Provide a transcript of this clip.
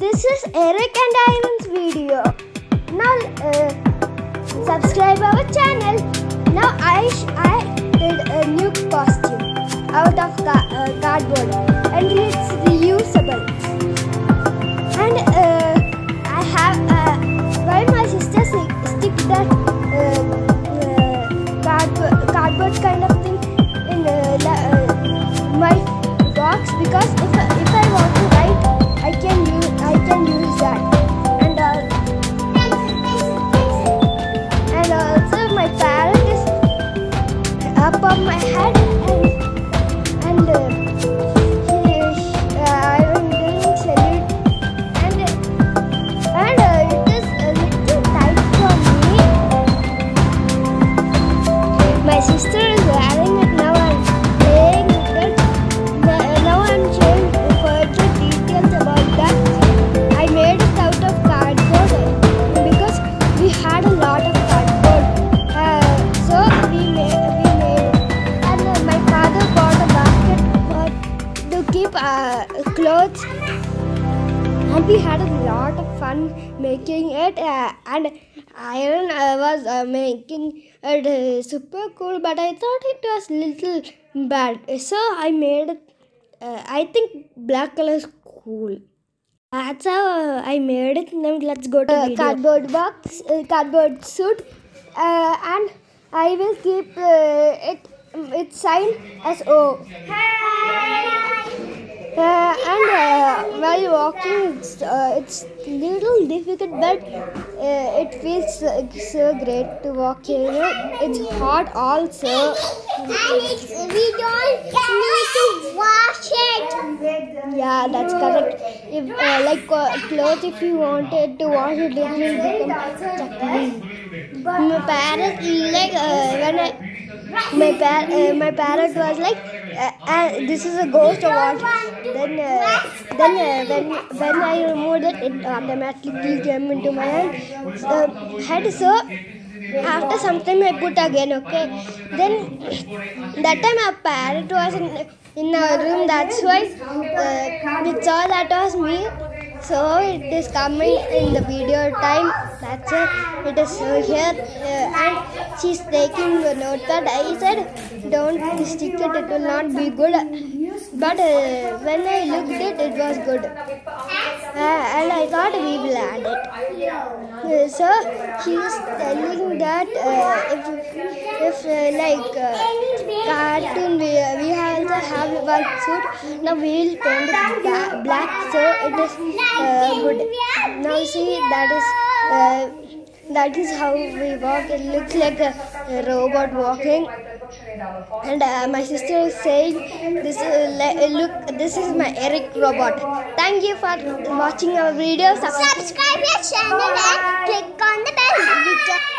this is Eric and Ivan's video. Now uh, subscribe our channel. Now I I did a new costume out of ca- uh, cardboard and it's reusable. And uh, I have uh, why my sister stick, that uh, uh, cardboard, cardboard kind of thing in uh, my box because my head and we had a lot of fun making it uh, and iron uh, was uh, making it uh, super cool but i thought it was little bad. So i made it uh, i think black color is cool. That's how uh, i made it. Now let's go to video. cardboard box uh, cardboard suit uh, and i will keep uh, it its sign as o uh, and uh, while walking, it's, uh, it's little difficult, but uh, it feels so, so great to walk it. It's hot also. And it's, we don't need to wash it. Yeah, that's correct. If uh, like uh, clothes, if you wanted to wash it, it will become chakli. My parrot, like uh, when I. My par- uh, my parrot was like, uh, this is a ghost what? Then, uh, then uh, when when I removed it, it automatically came into my hand. Uh, head. So after some time I put again. Okay. Then that time a parrot was in in our room. That's why uh, we saw that was me. So it is coming in the video time. That's it. It is here uh, and she's taking the notepad. I said don't stick it. It will not be good. But uh, when I looked it, it was good. Uh, and I thought we will add it. Uh, so she is telling that uh, if if uh, like uh, cartoon we, we also have one suit. Now we will paint it black so it is good. Now see that is that is how we walk. It looks like a, robot walking. And uh, my sister is saying, "This is look. This is my Eric robot." Thank you for watching our video. Subscribe. Subscribe your channel and click on the bell.